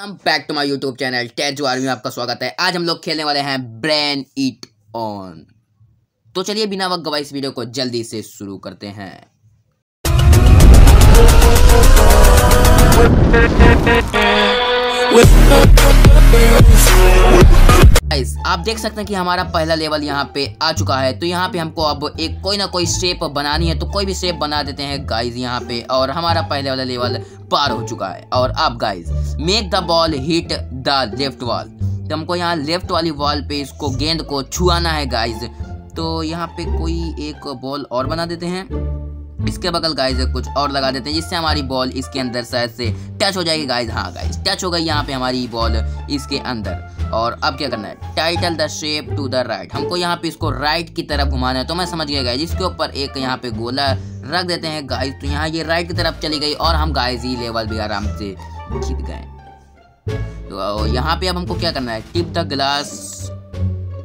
Welcome back to my YouTube channel stage army में आपका स्वागत है आज हम लोग खेलने वाले हैं ब्रेन इट ऑन तो चलिए बिना वक्त गवा इस वीडियो को जल्दी से शुरू करते हैं गाइस आप देख सकते हैं कि हमारा पहला लेवल यहाँ पे आ चुका है। तो यहाँ पे हमको अब एक कोई ना कोई शेप बनानी है तो कोई भी शेप बना देते हैं गाइस यहाँ पे, और हमारा पहले वाला लेवल पार हो चुका है। और अब guys make the ball hit the left wall तो हमको यहाँ लेफ़्ट वाली वॉल पे इसको गेंद को छुआना है गाइज़ तो यहाँ पे कोई एक बॉल और बना देते हैं। इसके बगल गाइज़ कुछ और लगा देते हैं, जिससे हमारी बॉल इसके अंदर शायद से टच हो जाएगी। गाइज़ हाँ गाइस टच हो गई यहाँ पे हमारी बॉल इसके अंदर। और अब क्या करना है? Tilt the shape to the right हमको यहाँ पे इसको राइट की तरफ़ घुमाना है तो मैं समझ गया गाइस इसके ऊपर एक यहाँ पे गोला रख देते हैं। गाइज़ तो यहाँ ये राइट की तरफ़ चली गई और हम गाइस ये लेवल भी आराम से जीत गए। तो यहाँ पे अब हमको क्या करना है? Tip the glass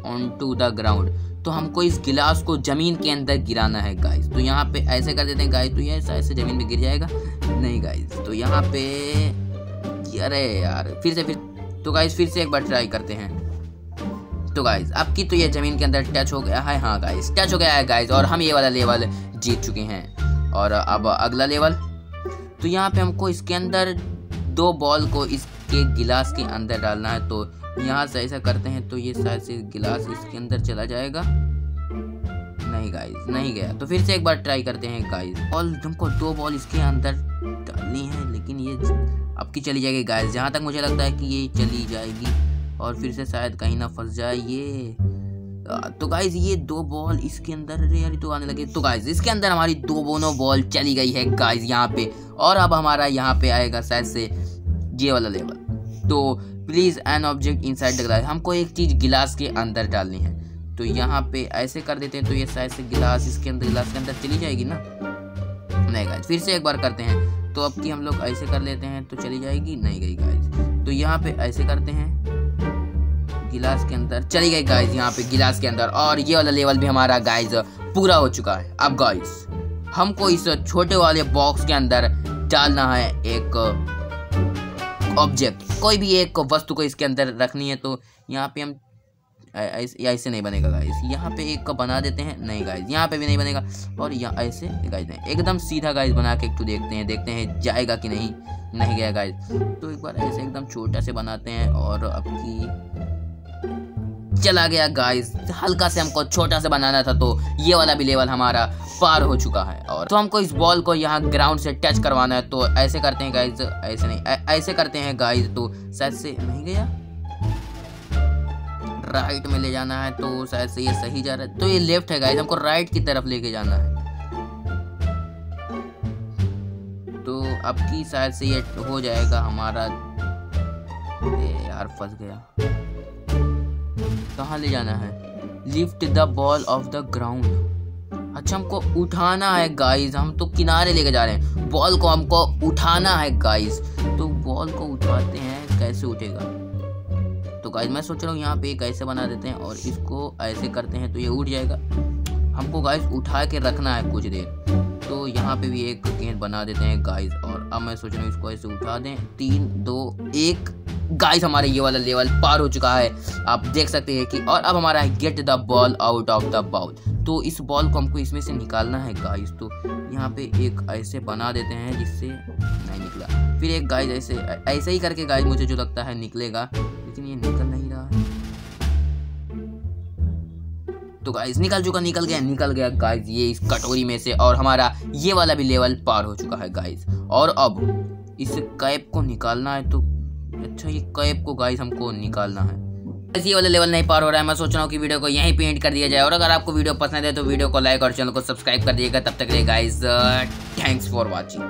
on to the ground तो हमको इस गिलास को ज़मीन के अंदर गिराना है गाइस तो यहाँ पे ऐसे कर देते हैं गाइस तो ये ऐसे ज़मीन में गिर जाएगा। नहीं गाइस तो यहाँ पे अरे यार, फिर से, फिर तो गाइस फिर से एक बार ट्राई करते हैं। तो गाइस की तो ये ज़मीन के अंदर टच हो गया है। हाँ गाइस टच हो गया है गाइस और हम ये वाला लेवल जीत चुके हैं। और अब अगला लेवल तो यहाँ पे हमको इसके अंदर दो बॉल को इसके गिलास के अंदर डालना है तो यहाँ से ऐसा करते हैं तो ये शायद से गिलास इसके अंदर चला जाएगा। नहीं गाइस नहीं गया। तो फिर से एक बार ट्राई करते हैं गाइस बॉल हमको दो बॉल इसके अंदर डालनी है, लेकिन ये अब की चली जाएगी गाइस जहाँ तक मुझे लगता है कि ये चली जाएगी, और फिर से शायद कहीं ना फंस जाए ये। तो गाइज़ ये दो बॉल इसके अंदर, अरे यार तो आने लगे। तो गाइज़ इसके अंदर हमारी दो दोनों बॉल चली गई है गाइज़ यहाँ पे। और अब हमारा यहाँ पे आएगा शायद से ये वाला लेवल तो place an object inside glass हमको एक चीज़ गिलास के अंदर डालनी है। तो यहाँ पे ऐसे कर देते हैं तो ये शायद से गिलास इसके अंदर गिलास के अंदर चली जाएगी ना? नहीं गाइज़ फिर से एक बार करते हैं। तो अब की हम लोग ऐसे कर लेते हैं तो चली जाएगी? नहीं गई गाइज़ तो यहाँ पे ऐसे करते हैं। गिलास के अंदर चली गई गाइज़ यहाँ पे गिलास के अंदर। और ये वाला लेवल भी हमारा गाइज़ पूरा हो चुका है। अब गाइज़ हमको इस छोटे वाले बॉक्स के अंदर डालना है एक ऑब्जेक्ट कोई भी एक वस्तु को इसके अंदर रखनी है तो यहाँ पे हम ऐसे नहीं बनेगा गाइस यहाँ पे एक का बना देते हैं, नहीं गाइस यहाँ पे भी नहीं बनेगा, और यहाँ ऐसे गाइस नहीं. एकदम सीधा गाइस बना के एक तो देखते हैं देखते हैं जाएगा कि नहीं नहीं गया गाइस तो एक बार ऐसे एकदम छोटा से बनाते हैं और आपकी चला गया गाइस हल्का से हमको छोटा से बनाना था तो ये वाला भी लेवल हमारा पार हो चुका है। और तो हमको इस बॉल को यहाँ ग्राउंड से टच करवाना है तो ऐसे करते हैं गाइस ऐसे नहीं ऐसे करते हैं गाइस तो शायद से नहीं गया? राइट में ले जाना है तो शायद से ये सही जा रहा है। तो ये लेफ़्ट है गाइज़ हमको राइट की तरफ़ लेके जाना है। तो अब की शायद से ये हो जाएगा हमारा। यार, फंस गया। कहाँ ले जाना है? Lift the ball off the ground अच्छा हमको उठाना है गाइस हम तो किनारे लेके जा रहे हैं। बॉल को हमको उठाना है गाइस तो बॉल को उठाते हैं, कैसे उठेगा? तो गाइस मैं सोच रहा हूँ यहाँ पे एक ऐसे बना देते हैं और इसको ऐसे करते हैं तो ये उठ जाएगा। हमको गाइस उठा के रखना है कुछ देर। तो यहाँ पे भी एक गेंद बना देते हैं गाइस और अब मैं सोच रहा हूँ इसको ऐसे उठा दें। तीन, दो, एक। गाइस हमारा ये वाला लेवल पार हो चुका है। आप देख सकते हैं कि और अब हमारा है get the ball out of the bowl तो इस बॉल को हमको इसमें से निकालना है गाइस तो यहाँ पे एक ऐसे बना देते हैं जिससे नहीं निकला। फिर एक गाइस ऐसे ऐसे ही करके गाइस मुझे जो लगता है निकलेगा। लेकिन ये निकल नहीं रहा है। तो गाइस निकल चुका, निकल गया निकल गया गाइस ये इस कटोरी में से और हमारा ये वाला भी लेवल पार हो चुका है गाइस और अब इस कैप को निकालना है तो अच्छा ये कैप को गाइस हमको निकालना है। ये वाला लेवल नहीं पार हो रहा है, मैं सोच रहा हूँ कि वीडियो को यहीं पेंट कर दिया जाए। और अगर आपको वीडियो पसंद है तो वीडियो को लाइक और चैनल को सब्सक्राइब कर दिएगा। तब तक गाइज़ थैंक्स फॉर वॉचिंग